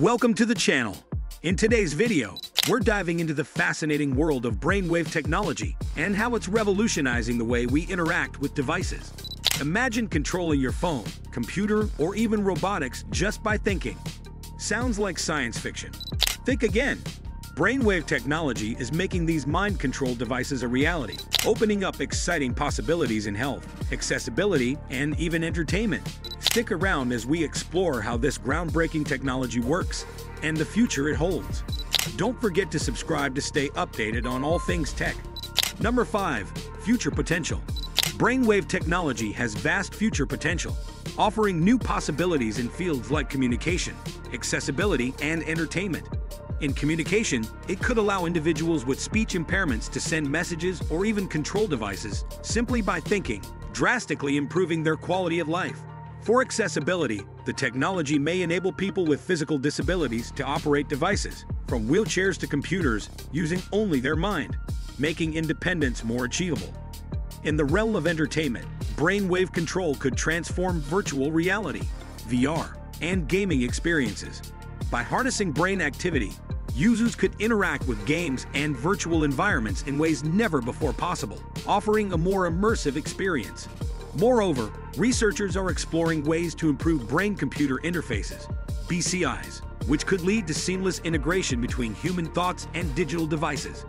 Welcome to the channel. In today's video, we're diving into the fascinating world of brainwave technology and how it's revolutionizing the way we interact with devices. Imagine controlling your phone, computer, or even robotics just by thinking. Sounds like science fiction. Think again. Brainwave technology is making these mind-controlled devices a reality, opening up exciting possibilities in health, accessibility, and even entertainment. Stick around as we explore how this groundbreaking technology works and the future it holds. Don't forget to subscribe to stay updated on all things tech. Number 5. Future Potential Brainwave technology has vast future potential, offering new possibilities in fields like communication, accessibility, and entertainment. In communication, it could allow individuals with speech impairments to send messages or even control devices simply by thinking, drastically improving their quality of life. For accessibility, the technology may enable people with physical disabilities to operate devices, from wheelchairs to computers, using only their mind, making independence more achievable. In the realm of entertainment, brainwave control could transform virtual reality, VR, and gaming experiences. By harnessing brain activity, users could interact with games and virtual environments in ways never before possible, offering a more immersive experience. Moreover, researchers are exploring ways to improve brain-computer interfaces, BCIs, which could lead to seamless integration between human thoughts and digital devices.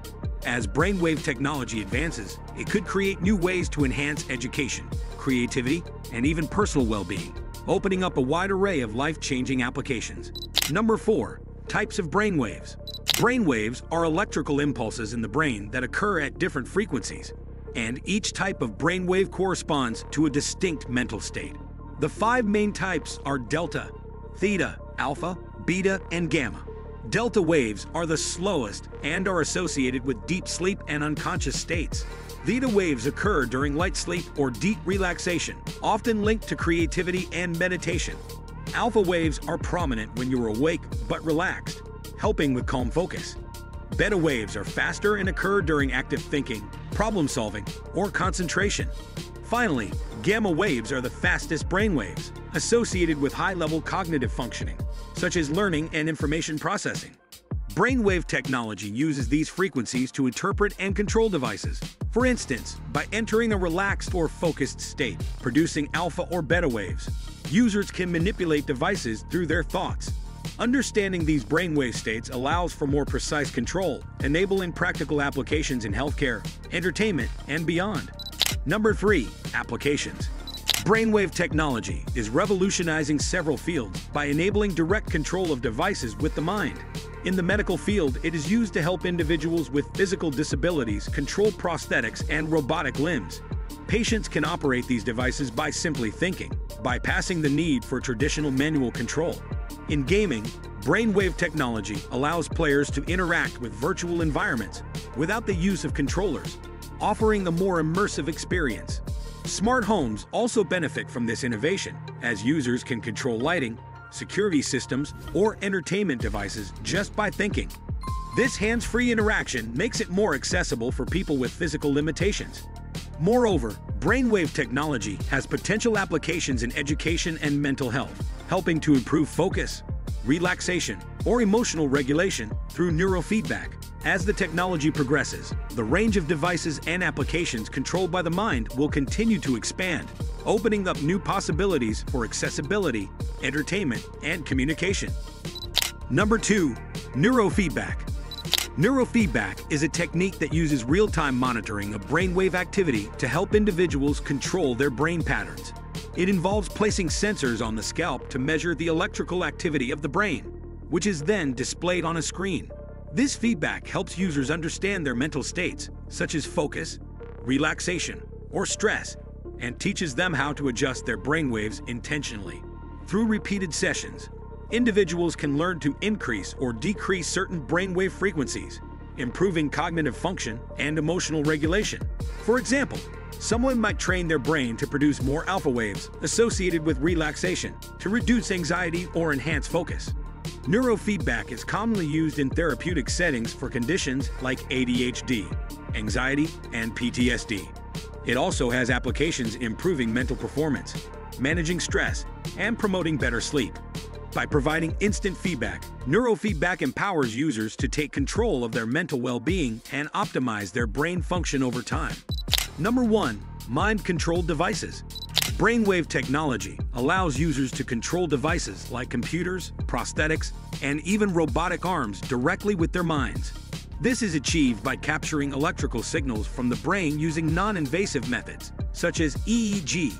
As brainwave technology advances, it could create new ways to enhance education, creativity, and even personal well-being, opening up a wide array of life-changing applications. Number 4. Types of brainwaves. Brainwaves are electrical impulses in the brain that occur at different frequencies, and each type of brainwave corresponds to a distinct mental state. The five main types are delta, theta, alpha, beta, and gamma. Delta waves are the slowest and are associated with deep sleep and unconscious states. Theta waves occur during light sleep or deep relaxation, often linked to creativity and meditation. Alpha waves are prominent when you're awake but relaxed, helping with calm focus. Beta waves are faster and occur during active thinking, problem solving, or concentration. Finally, gamma waves are the fastest brain waves, associated with high-level cognitive functioning, such as learning and information processing. Brainwave technology uses these frequencies to interpret and control devices. For instance, by entering a relaxed or focused state, producing alpha or beta waves, users can manipulate devices through their thoughts. Understanding these brainwave states allows for more precise control, enabling practical applications in healthcare, entertainment, and beyond. Number 3. Applications Brainwave technology is revolutionizing several fields by enabling direct control of devices with the mind. In the medical field, it is used to help individuals with physical disabilities control prosthetics and robotic limbs. Patients can operate these devices by simply thinking, bypassing the need for traditional manual control. In gaming, brainwave technology allows players to interact with virtual environments without the use of controllers, offering a more immersive experience. Smart homes also benefit from this innovation, as users can control lighting, security systems, or entertainment devices just by thinking. This hands-free interaction makes it more accessible for people with physical limitations. Moreover, brainwave technology has potential applications in education and mental health, helping to improve focus, relaxation, or emotional regulation through neurofeedback. As the technology progresses, the range of devices and applications controlled by the mind will continue to expand, opening up new possibilities for accessibility, entertainment, and communication. Number 2. Neurofeedback Neurofeedback is a technique that uses real-time monitoring of brainwave activity to help individuals control their brain patterns. It involves placing sensors on the scalp to measure the electrical activity of the brain, which is then displayed on a screen. This feedback helps users understand their mental states, such as focus, relaxation, or stress, and teaches them how to adjust their brainwaves intentionally. Through repeated sessions, individuals can learn to increase or decrease certain brainwave frequencies, improving cognitive function and emotional regulation. For example, someone might train their brain to produce more alpha waves associated with relaxation to reduce anxiety or enhance focus. Neurofeedback is commonly used in therapeutic settings for conditions like ADHD, anxiety, and PTSD. It also has applications improving mental performance, managing stress, and promoting better sleep. By providing instant feedback, neurofeedback empowers users to take control of their mental well-being and optimize their brain function over time. Number 1. Mind-controlled devices. Brainwave technology allows users to control devices like computers, prosthetics, and even robotic arms directly with their minds. This is achieved by capturing electrical signals from the brain using non-invasive methods, such as EEG,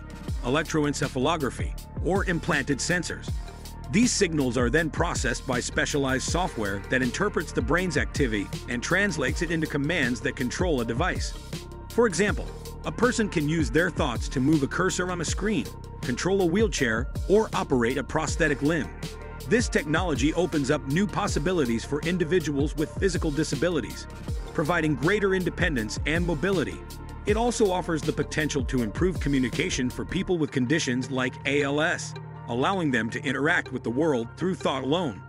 electroencephalography, or implanted sensors. These signals are then processed by specialized software that interprets the brain's activity and translates it into commands that control a device. For example, a person can use their thoughts to move a cursor on a screen, control a wheelchair, or operate a prosthetic limb. This technology opens up new possibilities for individuals with physical disabilities, providing greater independence and mobility. It also offers the potential to improve communication for people with conditions like ALS, allowing them to interact with the world through thought alone.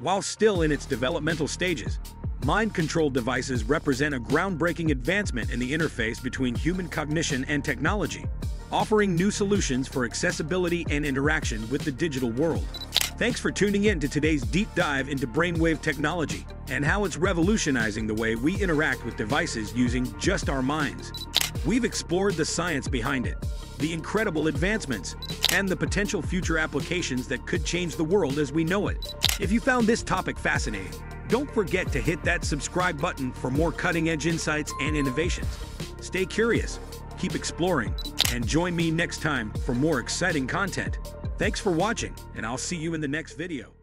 While still in its developmental stages, Mind-controlled devices represent a groundbreaking advancement in the interface between human cognition and technology, offering new solutions for accessibility and interaction with the digital world. Thanks for tuning in to today's deep dive into brainwave technology and how it's revolutionizing the way we interact with devices using just our minds. We've explored the science behind it, the incredible advancements, and the potential future applications that could change the world as we know it. If you found this topic fascinating, don't forget to hit that subscribe button for more cutting-edge insights and innovations. Stay curious, keep exploring, and join me next time for more exciting content. Thanks for watching, and I'll see you in the next video.